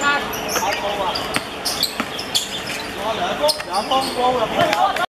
sai sai. Lo lỡ cút, lỡ con vô là